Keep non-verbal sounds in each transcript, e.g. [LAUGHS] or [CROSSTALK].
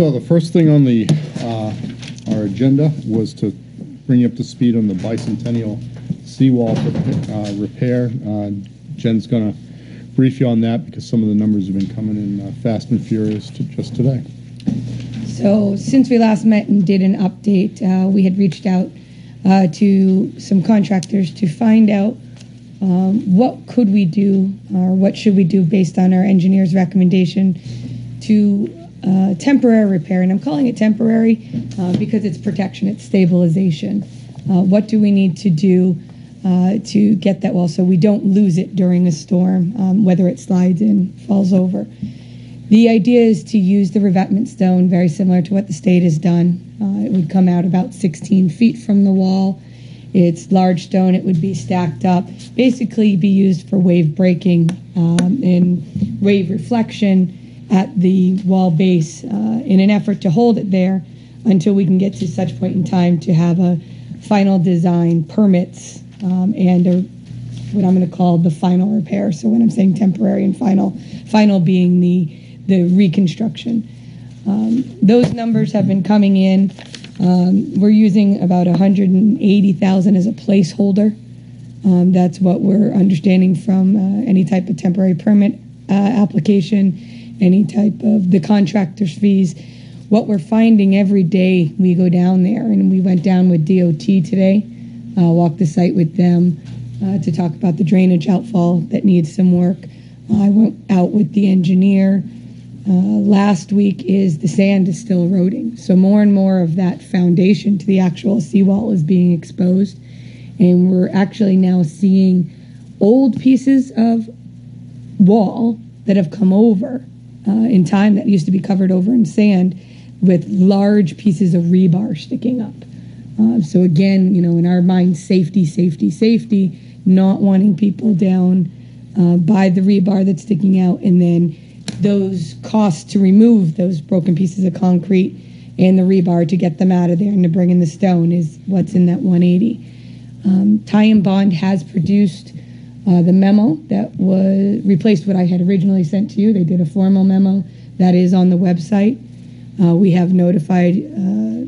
So the first thing on the, uh, our agenda was to bring you up to speed on the bicentennial seawall uh, repair. Uh, Jen's gonna brief you on that because some of the numbers have been coming in uh, fast and furious to just today. So since we last met and did an update, uh, we had reached out uh, to some contractors to find out um, what could we do or what should we do based on our engineer's recommendation to uh, temporary repair. And I'm calling it temporary uh, because it's protection, it's stabilization. Uh, what do we need to do uh, to get that wall so we don't lose it during a storm, um, whether it slides in, falls over? The idea is to use the revetment stone, very similar to what the state has done. Uh, it would come out about 16 feet from the wall. It's large stone. It would be stacked up, basically be used for wave breaking um, and wave reflection at the wall base uh, in an effort to hold it there until we can get to such point in time to have a final design permits um, and a, what I'm going to call the final repair. So when I'm saying temporary and final, final being the the reconstruction. Um, those numbers have been coming in. Um, we're using about 180,000 as a placeholder. Um, that's what we're understanding from uh, any type of temporary permit uh, application, any type of the contractor's fees. What we're finding every day we go down there, and we went down with DOT today, uh, walked the site with them uh, to talk about the drainage outfall that needs some work. I went out with the engineer uh, last week is the sand is still eroding. So more and more of that foundation to the actual seawall is being exposed. And we're actually now seeing old pieces of wall that have come over uh, in time that used to be covered over in sand with large pieces of rebar sticking up. Uh, so again, you know, in our mind, safety, safety, safety, not wanting people down uh, by the rebar that's sticking out and then those costs to remove those broken pieces of concrete and the rebar to get them out of there and to bring in the stone is what's in that 180. Um, Tighe and Bond has produced uh, the memo that was replaced what I had originally sent to you. They did a formal memo that is on the website. Uh, we have notified. Uh,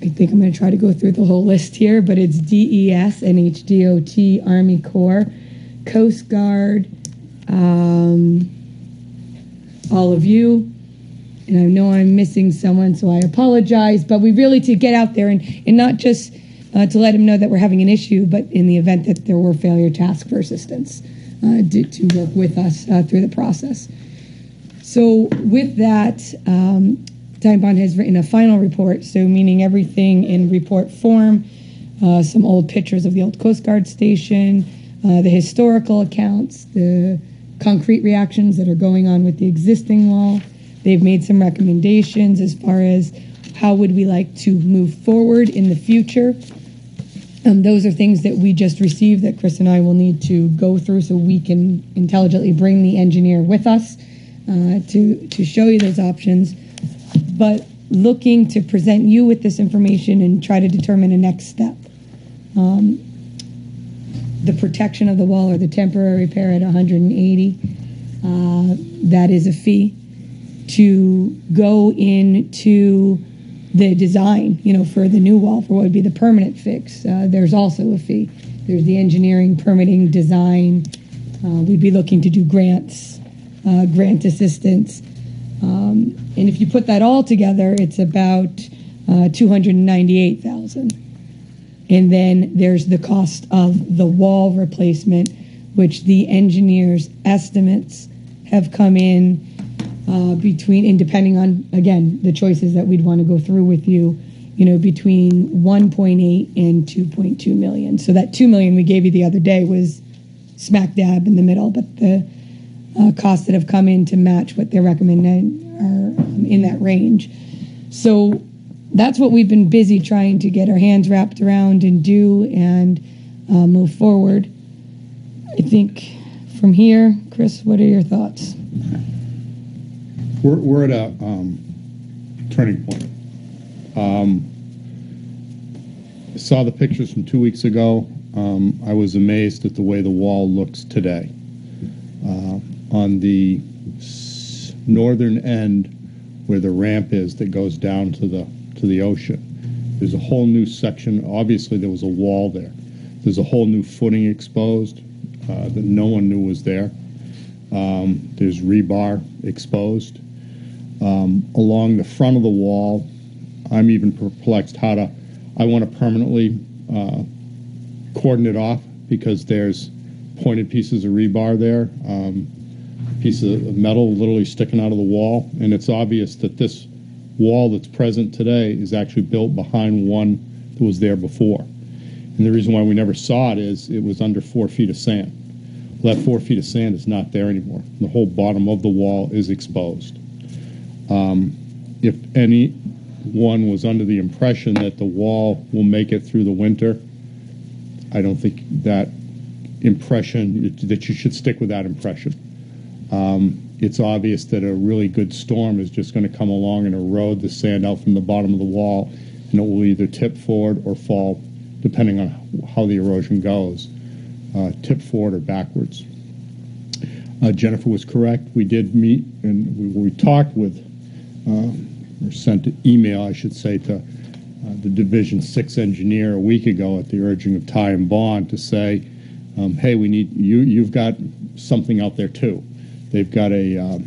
I think I'm going to try to go through the whole list here, but it's DES, NHDOT, Army Corps, Coast Guard, um, all of you. And I know I'm missing someone, so I apologize. But we really to get out there and, and not just uh, to let them know that we're having an issue, but in the event that there were failure to ask for assistance uh, to, to, work with us uh, through the process. So with that, um, Tighe Bond has written a final report, so meaning everything in report form, uh, some old pictures of the old Coast Guard station, uh, the historical accounts, the concrete reactions that are going on with the existing wall. They've made some recommendations as far as how would we like to move forward in the future. Um, those are things that we just received that Chris and I will need to go through so we can intelligently bring the engineer with us uh, to, to show you those options. But looking to present you with this information and try to determine a next step. Um, the protection of the wall or the temporary repair at 180. Uh, that is a fee. To go into the design, you know, for the new wall, for what would be the permanent fix, uh, there's also a fee. There's the engineering, permitting, design. Uh, we'd be looking to do grants, uh, grant assistance. Um, and if you put that all together, it's about uh, 298,000. And then there's the cost of the wall replacement, which the engineers' estimates have come in uh, between, and depending on, again, the choices that we'd want to go through with you, you know, between 1.8 and 2.2 million. So that 2 million we gave you the other day was smack dab in the middle, but the uh, costs that have come in to match what they're recommending are um, in that range. So that's what we've been busy trying to get our hands wrapped around and do and uh, move forward. I think from here, Chris, what are your thoughts? [LAUGHS] We're, we're at a um, turning point. Um, I saw the pictures from two weeks ago. Um, I was amazed at the way the wall looks today. Uh, on the northern end where the ramp is that goes down to the to the ocean. There's a whole new section. Obviously, there was a wall there. There's a whole new footing exposed uh, that no one knew was there. Um, there's rebar exposed. Um, along the front of the wall, I'm even perplexed how to. I want to permanently uh, cordon it off because there's pointed pieces of rebar there, um, piece of metal literally sticking out of the wall, and it's obvious that this wall that's present today is actually built behind one that was there before. And the reason why we never saw it is it was under four feet of sand. Well, that four feet of sand is not there anymore. The whole bottom of the wall is exposed. Um, if anyone was under the impression that the wall will make it through the winter, I don't think that impression that you should stick with that impression. Um, it's obvious that a really good storm is just going to come along and erode the sand out from the bottom of the wall, and it will either tip forward or fall, depending on how the erosion goes, uh, tip forward or backwards. Uh, Jennifer was correct. We did meet and we, we talked with, or sent an email, I should say, to uh, the Division Six engineer a week ago at the urging of Tighe and Bond to say, um, "Hey, we need you. You've got something out there too." They've got a um,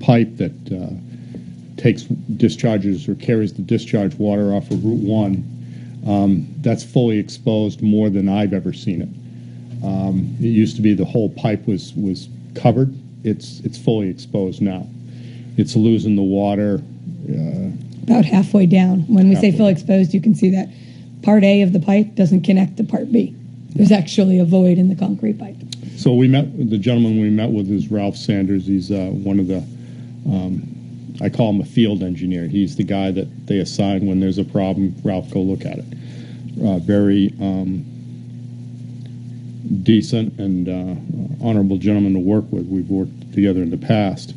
pipe that uh, takes discharges or carries the discharge water off of Route 1. Um, that's fully exposed more than I've ever seen it. Um, it used to be the whole pipe was, was covered. It's, it's fully exposed now. It's losing the water. Uh, About halfway down. When we say Halfway. full exposed, you can see that part A of the pipe doesn't connect to part B. There's actually a void in the concrete pipe. So we met, the gentleman we met with is Ralph Sanders. He's uh, one of the, um, I call him a field engineer. He's the guy that they assign when there's a problem, Ralph, go look at it. Uh, very um, decent and uh, honorable gentleman to work with. We've worked together in the past.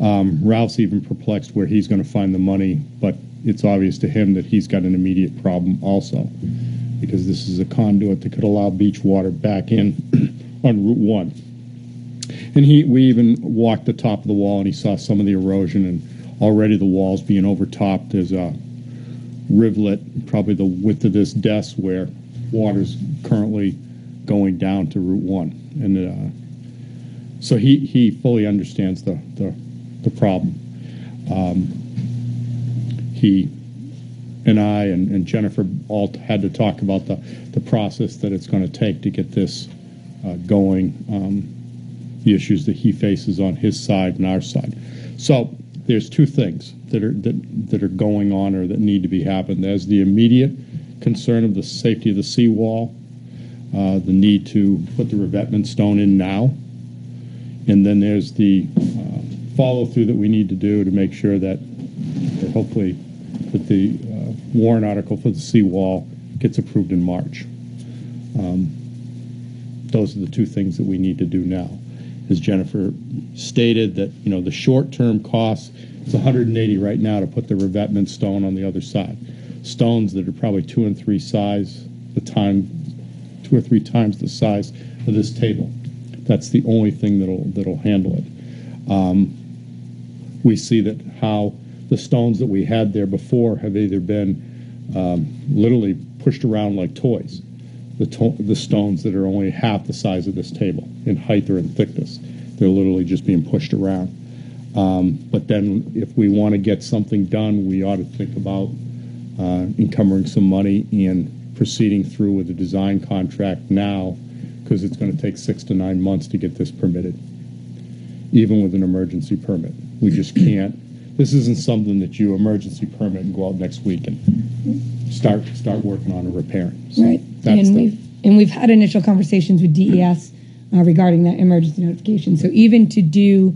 Um, Ralph's even perplexed where he's going to find the money, but it's obvious to him that he's got an immediate problem also because this is a conduit that could allow beach water back in [CLEARS THROAT] on Route 1. And he, we even walked the top of the wall and he saw some of the erosion and already the walls being overtopped. There's a rivulet, probably the width of this desk, where water's currently going down to Route 1. And uh, so he, he fully understands the, the, the problem. Um, he and I and, and Jennifer all had to talk about the, the process that it's going to take to get this uh, going, um, the issues that he faces on his side and our side. So there's two things that are that, that are going on or that need to be happened. There's the immediate concern of the safety of the seawall, uh, the need to put the revetment stone in now, and then there's the uh, follow through that we need to do to make sure that, hopefully that the uh, warrant article for the seawall gets approved in March. Um, those are the two things that we need to do now. As Jennifer stated, that you know the short-term costs it's 180 right now to put the revetment stone on the other side. Stones that are probably two and three size the time, two or three times the size of this table. That's the only thing that'll that'll handle it. Um, we see that how the stones that we had there before have either been um, literally pushed around like toys. The, to- the stones that are only half the size of this table in height or in thickness, they're literally just being pushed around. Um, but then, if we want to get something done, we ought to think about uh, encumbering some money and proceeding through with the design contract now, because it's going to take six to nine months to get this permitted, even with an emergency permit. We just can't. This isn't something that you emergency permit and go out next week and start start working on a repair. So Right. That's and we've and we've had initial conversations with DES uh, regarding that emergency notification. So even to do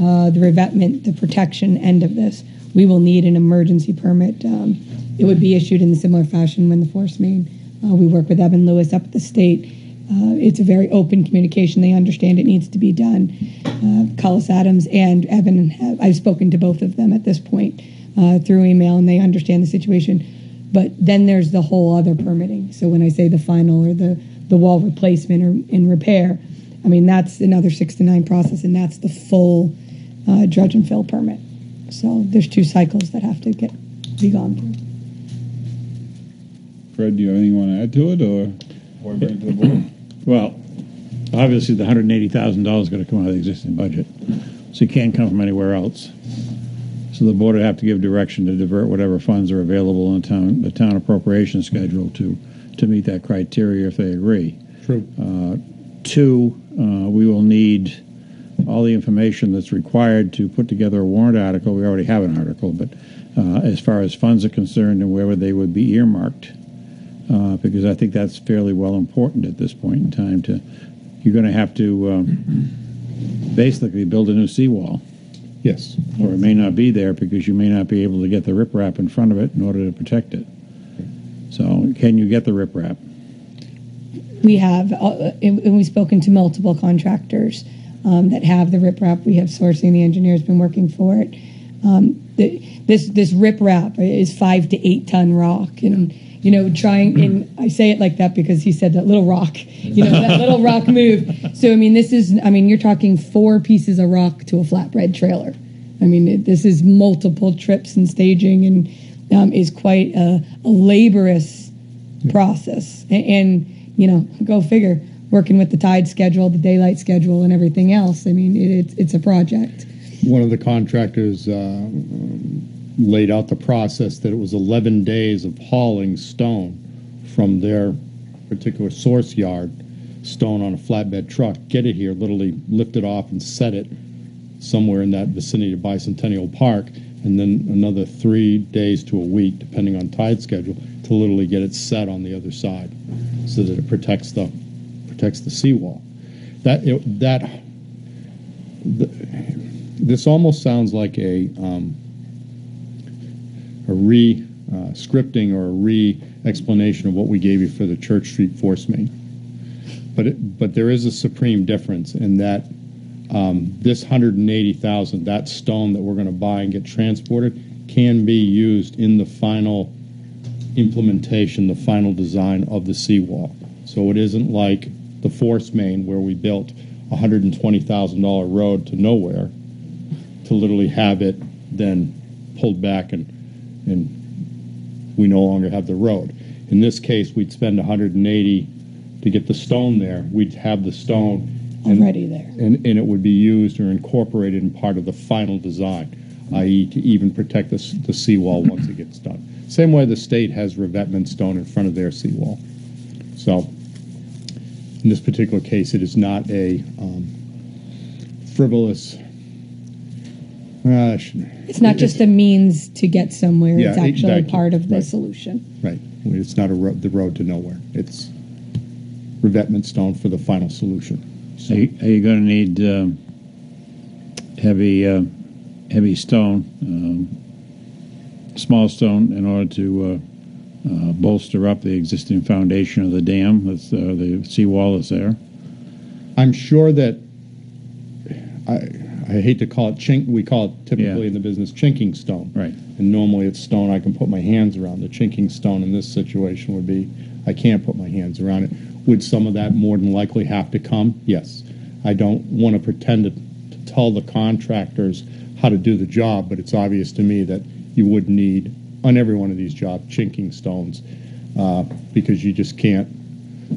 uh, the revetment, the protection end of this, we will need an emergency permit. Um, it would be issued in a similar fashion when the force main. Uh, we work with Evan Lewis up at the state. Uh, it's a very open communication. They understand it needs to be done. Uh, Collis Adams and Evan, have, I've spoken to both of them at this point uh, through email, and they understand the situation. But then there's the whole other permitting. So when I say the final or the, the wall replacement or in repair, I mean, that's another six to nine process, and that's the full uh, dredge and fill permit. So there's two cycles that have to get be gone through. Fred, do you have anything you want to add to it, or, or bring it to the board? Well, obviously, the hundred and eighty thousand dollars is going to come out of the existing budget, so it can't come from anywhere else. So the board would have to give direction to divert whatever funds are available in the town, the town appropriation schedule to, to meet that criteria if they agree. True. Two, uh, we will need all the information that's required to put together a warrant article. We already have an article, but uh, as far as funds are concerned and where they would be earmarked, uh, because I think that's fairly well important at this point in time. To you're going to have to um, basically build a new seawall, Yes. or it may not be there because you may not be able to get the riprap in front of it in order to protect it. So, can you get the riprap? We have, uh, and and we've spoken to multiple contractors um, that have the riprap. We have sourcing, the engineer's been working for it. Um, the, this this riprap is five to eight ton rock, and you know, trying. And I say it like that because he said that little rock, you know, that little rock [LAUGHS] move. So I mean, this is, I mean, you're talking four pieces of rock to a flatbed trailer. I mean, it, this is multiple trips and staging, and um, is quite a, a laborious process. A- And, you know, go figure, working with the tide schedule, the daylight schedule, and everything else. I mean, it, it's, it's a project. One of the contractors uh, um, laid out the process that it was 11 days of hauling stone from their particular source yard, stone on a flatbed truck, get it here, literally lift it off and set it somewhere in that vicinity of Bicentennial Park, and then another three days to a week, depending on tide schedule, to literally get it set on the other side, so that it protects the protects the seawall. That it, that this almost sounds like a um, a re scripting or a re explanation of what we gave you for the Church Street force main. But it, but there is a supreme difference in that um, this hundred and eighty thousand, that stone that we're going to buy and get transported, can be used in the final implementation, the final design of the seawall. So it isn't like the force main where we built a hundred and twenty thousand dollar road to nowhere to literally have it then pulled back and and we no longer have the road. In this case, we'd spend 180 to get the stone there. We'd have the stone and, Already there. and, and it would be used or incorporated in part of the final design, i.e., to even protect the, s- the seawall once it gets done. Same way the state has revetment stone in front of their seawall. So, in this particular case, it is not a um, frivolous. Uh, It's not just a means to get somewhere, Yeah, it's actually exactly. part of the Right. solution. Right. It's not a ro- the road to nowhere. It's revetment stone for the final solution. Are you, you going to need um, heavy, uh, heavy stone, um, small stone, in order to uh, uh, bolster up the existing foundation of the dam, that's, uh, the seawall is there? I'm sure that I I hate to call it chink. We call it typically Yeah. in the business chinking stone. Right. And normally it's stone I can put my hands around. The chinking stone in this situation would be I can't put my hands around it. Would some of that more than likely have to come? Yes. I don't want to pretend to, to tell the contractors how to do the job, but it's obvious to me that you would need on every one of these jobs chinking stones uh, because you just can't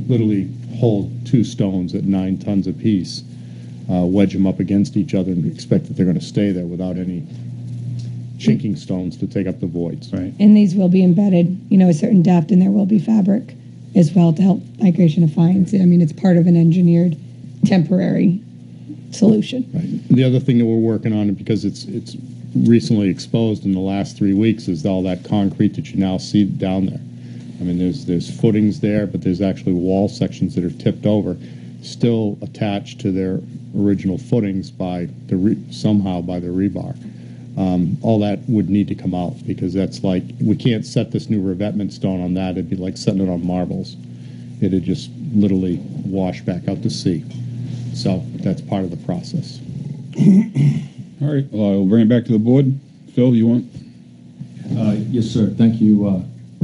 literally hold two stones at nine tons apiece, uh, wedge them up against each other, and expect that they're going to stay there without any chinking stones to take up the voids. Right. And these will be embedded, you know, a certain depth, and there will be fabric as well to help migration of fines. I mean, it's part of an engineered temporary solution. Right. The other thing that we're working on, because it's it's recently exposed in the last three weeks, is all that concrete that you now see down there. I mean, there's there's footings there, but there's actually wall sections that are tipped over, still attached to their original footings by the re, somehow by the rebar. Um, all that would need to come out because that's like we can't set this new revetment stone on that. It'd be like setting it on marbles. It'd just literally wash back out to sea. So that's part of the process. All right, well, I will bring it back to the board. Phil, you want? Uh, Yes, sir. Thank you, uh,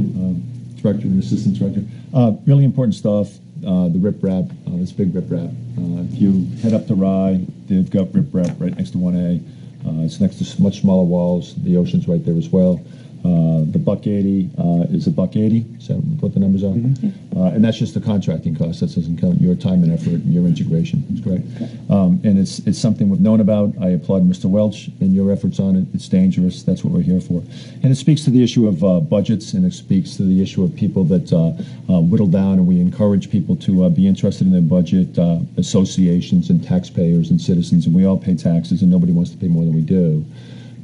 uh, Director and Assistant Director. Uh, Really important stuff, uh, the riprap, uh, this big riprap. Uh, If you head up to Rye, they've got riprap right next to 1A. Uh, it's next to much smaller walls. The ocean's right there as well. Uh, the buck eighty uh, is a buck eighty. Is that what the numbers are? Uh, and that's just the contracting cost. That doesn't count your time and effort and your integration. That's correct. Um, and it's it's something we've known about. I applaud Mr. Welch and your efforts on it. It's dangerous. That's what we're here for. And it speaks to the issue of uh, budgets, and it speaks to the issue of people that uh, uh, whittle down. And we encourage people to uh, be interested in their budget. Uh, associations and taxpayers and citizens, and we all pay taxes, and nobody wants to pay more than we do.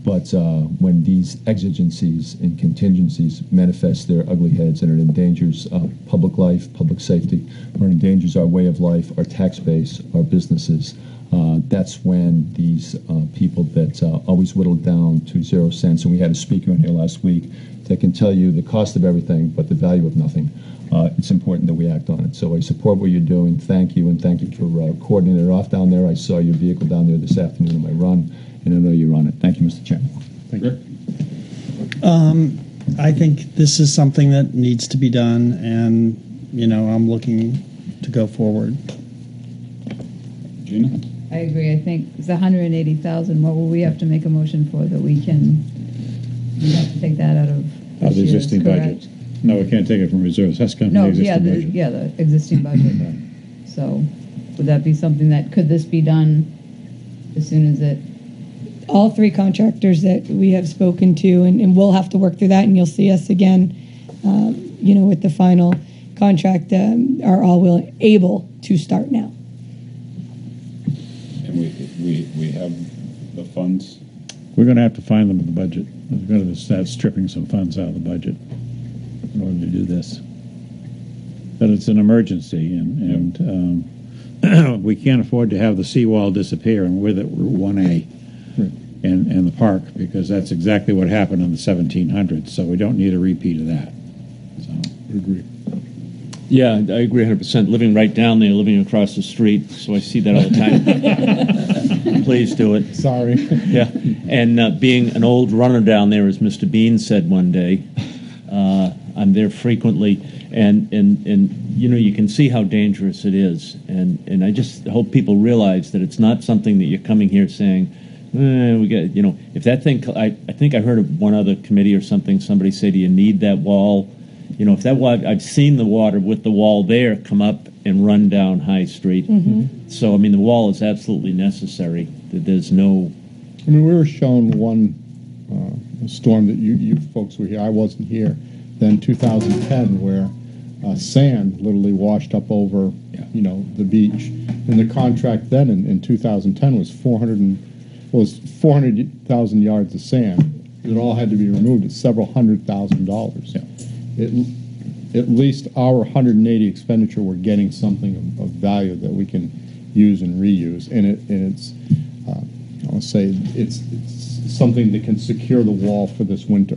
But uh, when these exigencies and contingencies manifest their ugly heads and it endangers uh, public life, public safety, or endangers our way of life, our tax base, our businesses, uh, that's when these uh, people that uh, always whittle down to zero cents, and we had a speaker in here last week that can tell you the cost of everything but the value of nothing. Uh, it's important that we act on it. So I support what you're doing. Thank you, and thank you for uh, coordinating it off down there. I saw your vehicle down there this afternoon on my run, and I know you're on it. Thank you, Mr. Chairman. Thank you. I think this is something that needs to be done, and you know, I'm looking to go forward. Gina? I agree. I think it's 180,000. What will we have to make a motion for that we can, we have to take that out of Out Of the existing correct? budget. No, we can't take it from reserves. That's coming from No, the yeah, existing the, budget. yeah, the existing budget. So would that be something that, could this be done as soon as it, all three contractors that we have spoken to, and, and we'll have to work through that, and you'll see us again, um, you know, with the final contract, um, are all willing, able to start now. And we, we, we have the funds. We're going to have to find them in the budget. We're going to start stripping some funds out of the budget in order to do this. But it's an emergency, and, and um, [CLEARS THROAT] we can't afford to have the seawall disappear and with it Route 1A and, and the park, because that's exactly what happened in the 1700s. So we don't need a repeat of that. So. Agree. Yeah, I agree 100%. Living right down there, living across the street, so I see that all the time. [LAUGHS] Please do it. Sorry. Yeah. And uh, being an old runner down there, as Mr. Bean said one day, uh, I'm there frequently, and, and, and you know, you can see how dangerous it is. And, and I just hope people realize that it's not something that you're coming here saying, eh, we got, you know, if that thing, I, I think I heard of one other committee or something, somebody say, do you need that wall? You know, if that wall, I've seen the water with the wall there come up and run down High Street. So, I mean, the wall is absolutely necessary. There's no, I mean, we were shown one uh, storm that you, you folks were here. I wasn't here. Then 2010, where uh, sand literally washed up over, you know, the beach. And the contract then in, in 2010 was 400 and was 400,000 yards of sand. It all had to be removed at several hundred thousand dollars. It, at least our 180 expenditure, we're getting something of, of value that we can use and reuse. And it and it's, uh, I'll say it's, it's something that can secure the wall for this winter,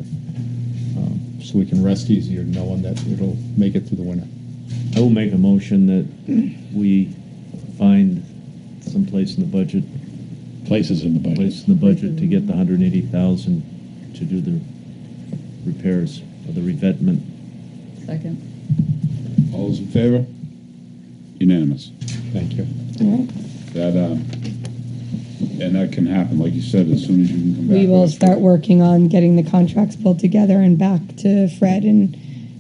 um, so we can rest easier knowing that it'll make it through the winter. I will make a motion that we find some place in the budget, Places in the budget. place in the budget to get the hundred and eighty thousand to do the repairs or the revetment. second? All those in favor? Unanimous. Thank you. All right. That, uh, and that can happen, like you said, as soon as you can come back. We with will us. start working on getting the contracts pulled together and back to Fred and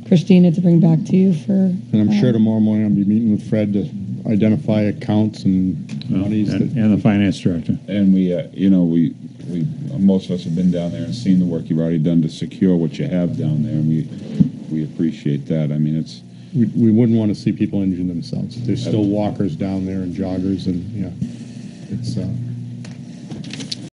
Christina to bring back to you for. And I'm sure tomorrow morning I'll be meeting with Fred to identify accounts and Well, monies and, that. and the finance director. And we, uh, you know, we, we, most of us have been down there and seen the work you've already done to secure what you have down there, and we, we appreciate that. I mean, it's, We, we wouldn't want to see people injure themselves. There's still walkers down there and joggers and, yeah, it's, uh,